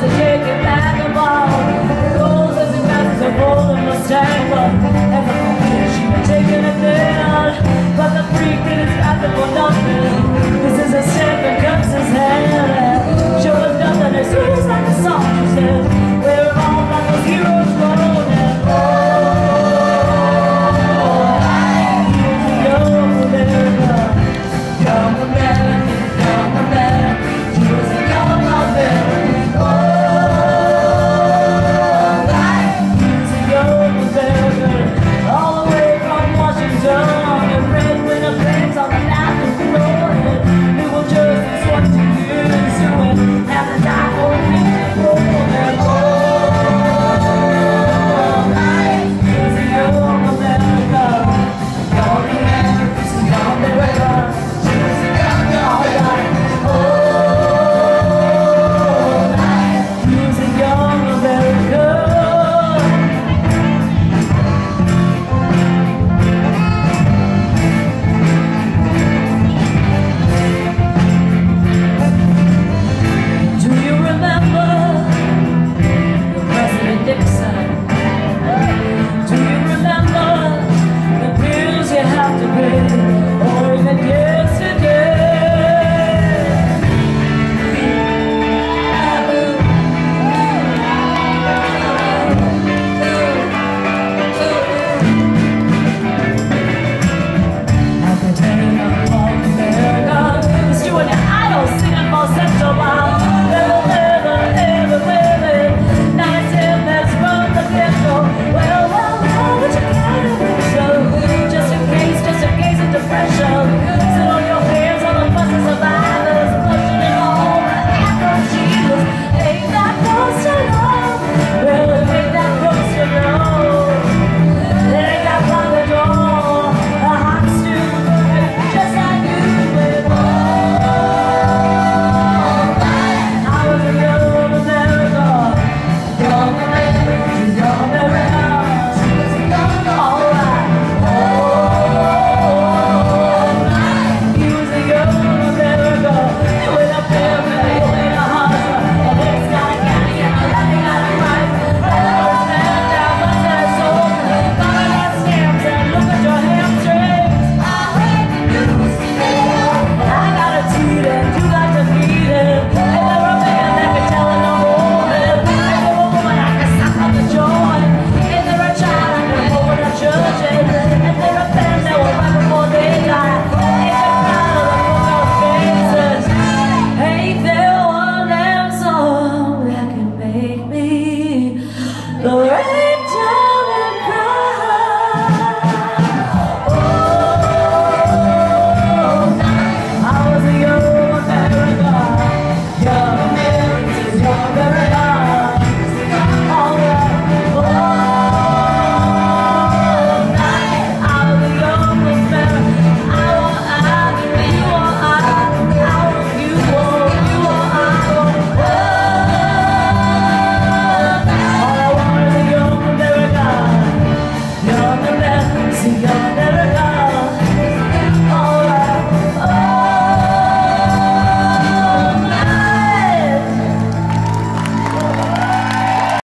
to take it back and ball. Goals as fast as a bowl in the.